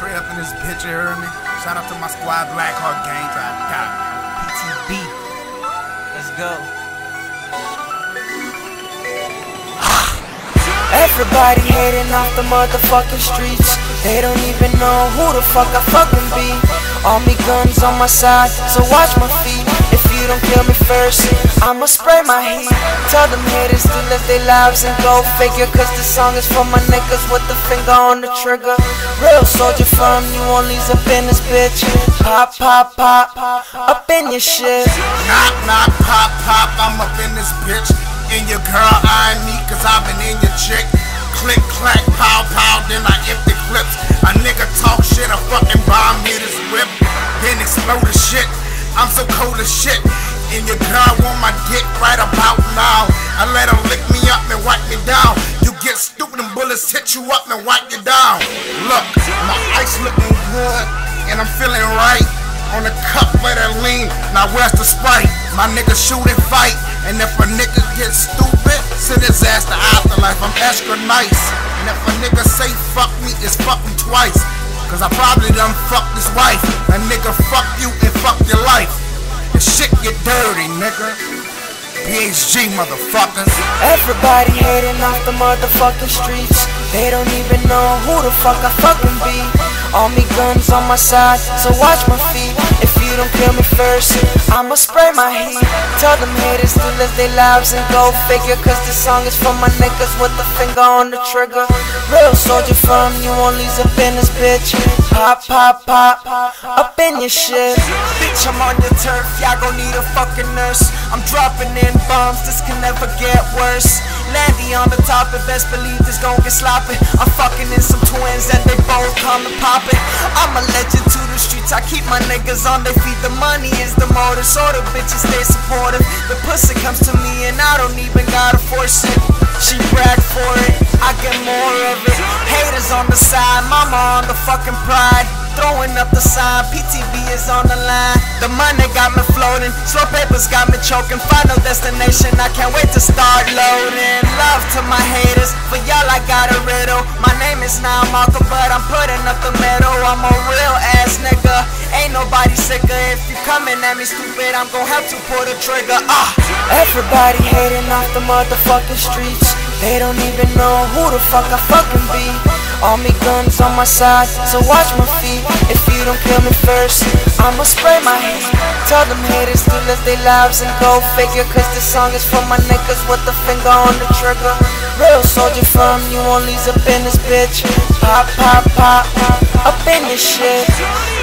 Tray up in this bitch, you heard me? Shout out to my squad, Blackheart Gang, Drive, God. PTB. Let's go. Everybody hating off the motherfucking streets. They don't even know who the fuck I fucking be. All me guns on my side, so watch my feet. Don't kill me first, I'ma spray my heat. Tell them haters to live their lives and go figure. Cause this song is for my niggas with the finger on the trigger. Real soldier from New Orleans up in this bitch. Pop, pop, pop, up in your shit. Knock, knock, pop, pop, I'm up in this bitch. In your girl, I me, cause I've been in your chick. Click, clack, pow, pow, then I empty clips. A nigga talk shit, a fucking bomb hit his whip. Then explode the shit. I'm so cold as shit. And your girl want my dick right about now. I let her lick me up and wipe me down. You get stupid and bullets hit you up and wipe you down. Look, my ice looking good, and I'm feeling right. On the cup where that lean, now where's the sprite? My nigga shoot and fight, and if a nigga get stupid, send his ass to afterlife. I'm extra nice, and if a nigga say fuck me, it's fuck me twice. Cause I probably done fucked this wife. A nigga fuck you and fuck your life. Shit get dirty, nigga. PHG, motherfuckers. Everybody hating off the motherfucking streets. They don't even know who the fuck I fucking be. All me guns on my side, so watch my feet. If you first, I'ma spray my heat. Tell them haters to live their lives and go figure. Cause this song is for my niggas with the finger on the trigger. Real soldier from New Orleans up in this bitch. Pop, pop, pop, up in your shit. Bitch, I'm on your turf, y'all gon' need a fucking nurse. I'm dropping in bombs, this can never get worse. Landy on the top, and best believe this gon' get sloppy. I'm fucking in some twins, my niggas on their feet. The money is the motor, so the bitches stay supportive. The pussy comes to me, and I don't even gotta force it. She brag for it, I get more of it. Haters on the side, mama on the fucking pride. Throwing up the sign, PTB is on the line. The money got me floating, slow papers got me choking. Final destination, I can't wait to start loading. Love to my haters, for y'all I got a riddle. My name is now Marco, but I'm putting up the middle. I'm a real ass ain't nobody sicker. If you coming at me stupid, I'm gon' have to pull the trigger. Ah. Everybody hating off the motherfucking streets. They don't even know who the fuck I fucking be. All me guns on my side, so watch my feet. If you don't kill me first, I'ma spray my heat. Tell them haters to live their lives and go figure. Cause this song is for my niggas with the finger on the trigger. Real soldier from New Orleans up in this bitch. Pop, pop, pop, up in this shit.